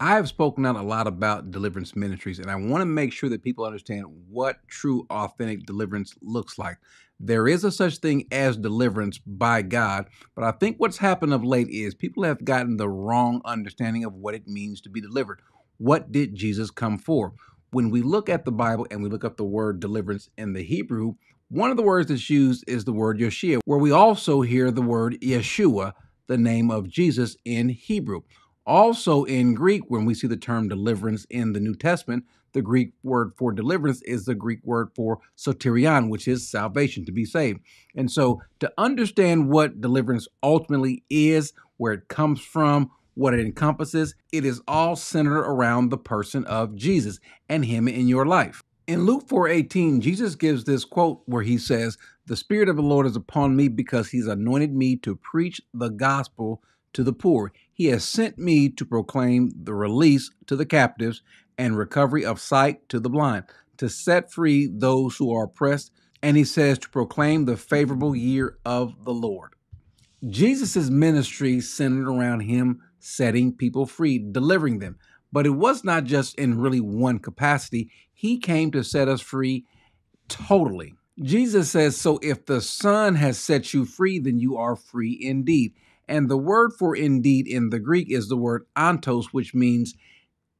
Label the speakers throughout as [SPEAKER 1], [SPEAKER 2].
[SPEAKER 1] I have spoken out a lot about deliverance ministries, and I want to make sure that people understand what true, authentic deliverance looks like. There is a such thing as deliverance by God, but I think what's happened of late is people have gotten the wrong understanding of what it means to be delivered. What did Jesus come for? When we look at the Bible and we look up the word deliverance in the Hebrew, one of the words that's used is the word Yeshua, where we also hear the word Yeshua, the name of Jesus in Hebrew. Also, in Greek, when we see the term deliverance in the New Testament, the Greek word for deliverance is the Greek word for soterion, which is salvation, to be saved. And so, to understand what deliverance ultimately is, where it comes from, what it encompasses, it is all centered around the person of Jesus and Him in your life. In Luke 4:18, Jesus gives this quote where he says, "The Spirit of the Lord is upon me because He's anointed me to preach the gospel to the poor. He has sent me to proclaim the release to the captives and recovery of sight to the blind, to set free those who are oppressed. And he says to proclaim the favorable year of the Lord. Jesus' ministry centered around him setting people free, delivering them. But it was not just in really one capacity. He came to set us free totally. Jesus says, So if the Son has set you free, then you are free indeed. And the word for indeed in the Greek is the word ontos, which means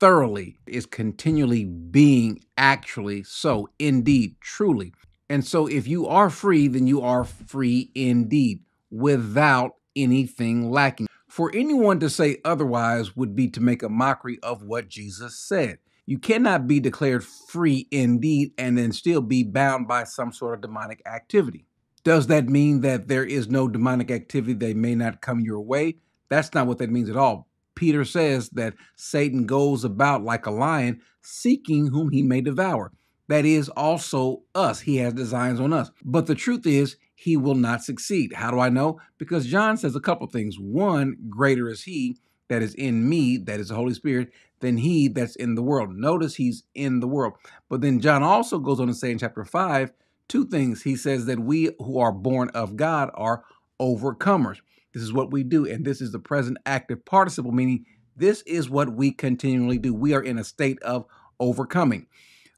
[SPEAKER 1] thoroughly, is continually being actually so, indeed, truly. And so if you are free, then you are free indeed, without anything lacking. For anyone to say otherwise would be to make a mockery of what Jesus said. You cannot be declared free indeed and then still be bound by some sort of demonic activity. Does that mean that there is no demonic activity that may not come your way? That's not what that means at all. Peter says that Satan goes about like a lion, seeking whom he may devour. That is also us. He has designs on us. But the truth is, he will not succeed. How do I know? Because John says a couple things. One, greater is he that is in me, that is the Holy Spirit, than he that's in the world. Notice he's in the world. But then John also goes on to say in chapter 5 two things. He says that we who are born of God are overcomers. This is what we do. And this is the present active participle, meaning this is what we continually do. We are in a state of overcoming.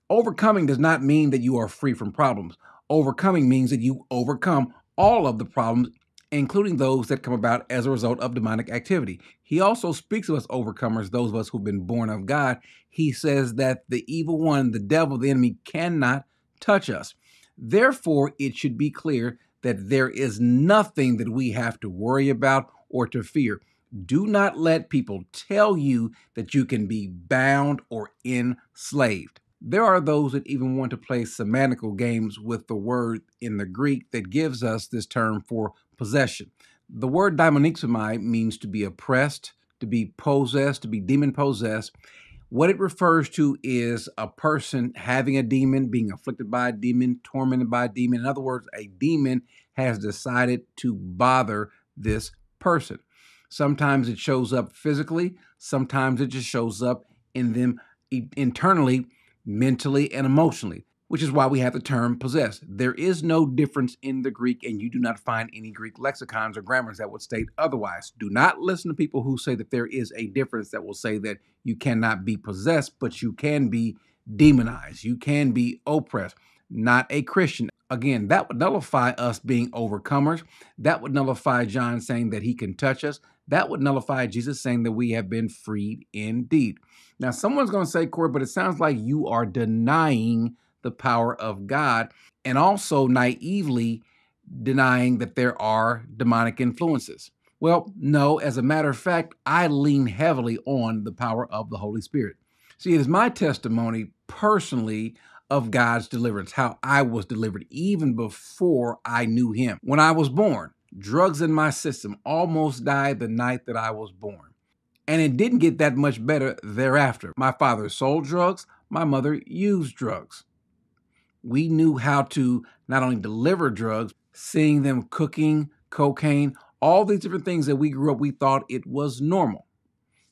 [SPEAKER 1] Overcoming does not mean that you are free from problems. Overcoming means that you overcome all of the problems, including those that come about as a result of demonic activity. He also speaks of us overcomers, those of us who've been born of God. He says that the evil one, the devil, the enemy cannot touch us. Therefore, it should be clear that there is nothing that we have to worry about or to fear. Do not let people tell you that you can be bound or enslaved. There are those that even want to play semantical games with the word in the Greek that gives us this term for possession. The word daimonizomai means to be oppressed, to be possessed, to be demon possessed, what it refers to is a person having a demon, being afflicted by a demon, tormented by a demon. In other words, a demon has decided to bother this person. Sometimes it shows up physically, sometimes it just shows up in them internally, mentally, and emotionally which is why we have the term possessed. There is no difference in the Greek, and you do not find any Greek lexicons or grammars that would state otherwise. Do not listen to people who say that there is a difference that will say that you cannot be possessed, but you can be demonized, you can be oppressed. Not a Christian. Again, that would nullify us being overcomers. That would nullify John saying that he can touch us. That would nullify Jesus saying that we have been freed indeed. Now, someone's going to say, Corey, but it sounds like you are denying the power of God and also naively denying that there are demonic influences. Well, no, as a matter of fact, I lean heavily on the power of the Holy Spirit. See, it is my testimony personally of God's deliverance, how I was delivered even before I knew Him. When I was born, drugs in my system almost died the night that I was born. And it didn't get that much better thereafter. My father sold drugs, my mother used drugs we knew how to not only deliver drugs, seeing them cooking, cocaine, all these different things that we grew up, we thought it was normal.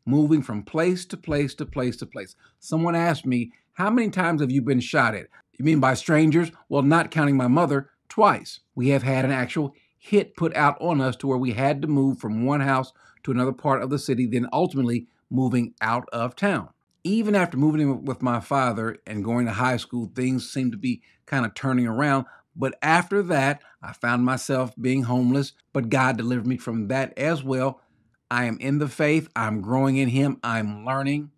[SPEAKER 1] Moving from place to place to place to place. Someone asked me, How many times have you been shot at? You mean by strangers? Well, not counting my mother, twice. We have had an actual hit put out on us to where we had to move from one house to another part of the city, then ultimately moving out of town. Even after moving in with my father and going to high school, things seemed to be kind of turning around. But after that, I found myself being homeless, but God delivered me from that as well. I am in the faith, I'm growing in Him, I'm learning.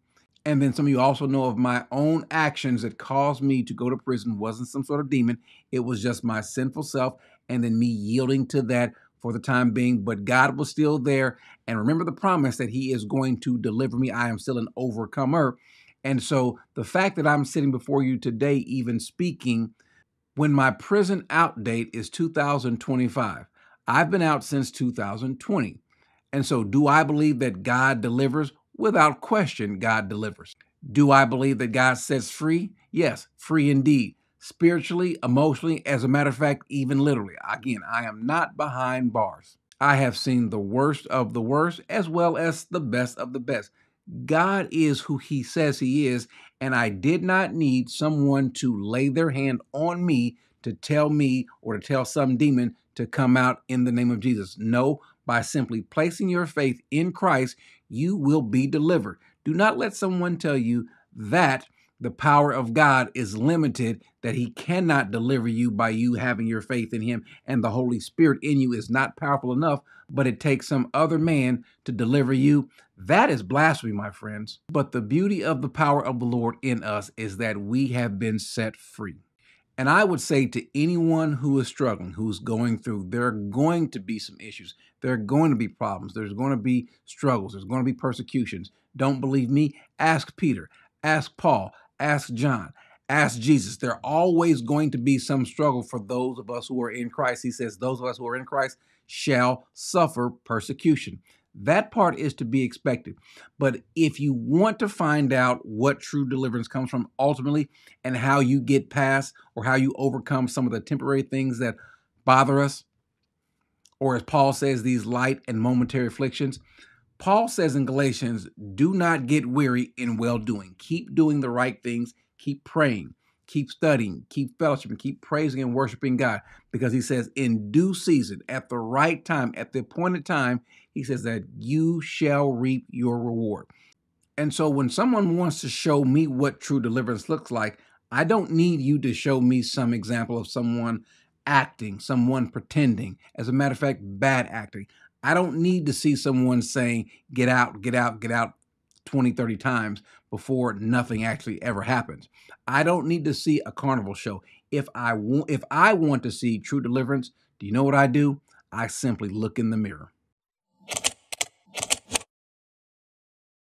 [SPEAKER 1] And then some of you also know of my own actions that caused me to go to prison wasn't some sort of demon. It was just my sinful self and then me yielding to that for the time being. But God was still there. And remember the promise that He is going to deliver me. I am still an overcomer. And so the fact that I'm sitting before you today, even speaking, when my prison out date is 2025, I've been out since 2020. And so, do I believe that God delivers? Without question, God delivers. Do I believe that God sets free? Yes, free indeed. Spiritually, emotionally, as a matter of fact, even literally. Again, I am not behind bars. I have seen the worst of the worst as well as the best of the best. God is who He says He is, and I did not need someone to lay their hand on me to tell me or to tell some demon to come out in the name of Jesus. No, by simply placing your faith in Christ, you will be delivered. Do not let someone tell you that the power of God is limited, that He cannot deliver you by you having your faith in Him, and the Holy Spirit in you is not powerful enough, but it takes some other man to deliver you. That is blasphemy, my friends. But the beauty of the power of the Lord in us is that we have been set free. And I would say to anyone who is struggling, who's going through, there are going to be some issues. There are going to be problems. There's going to be struggles. There's going to be persecutions. Don't believe me? Ask Peter. Ask Paul. Ask John. Ask Jesus. There always going to be some struggle for those of us who are in Christ. He says, Those of us who are in Christ shall suffer persecution. That part is to be expected. But if you want to find out what true deliverance comes from ultimately and how you get past or how you overcome some of the temporary things that bother us, or as Paul says, these light and momentary afflictions, Paul says in Galatians, do not get weary in well doing. Keep doing the right things, keep praying, keep studying, keep fellowshipping, keep praising and worshiping God because he says, in due season, at the right time, at the appointed time, he says that you shall reap your reward. And so when someone wants to show me what true deliverance looks like, I don't need you to show me some example of someone acting, someone pretending. As a matter of fact, bad acting. I don't need to see someone saying, get out, get out, get out 20, 30 times before nothing actually ever happens. I don't need to see a carnival show. If I want if I want to see true deliverance, do you know what I do? I simply look in the mirror.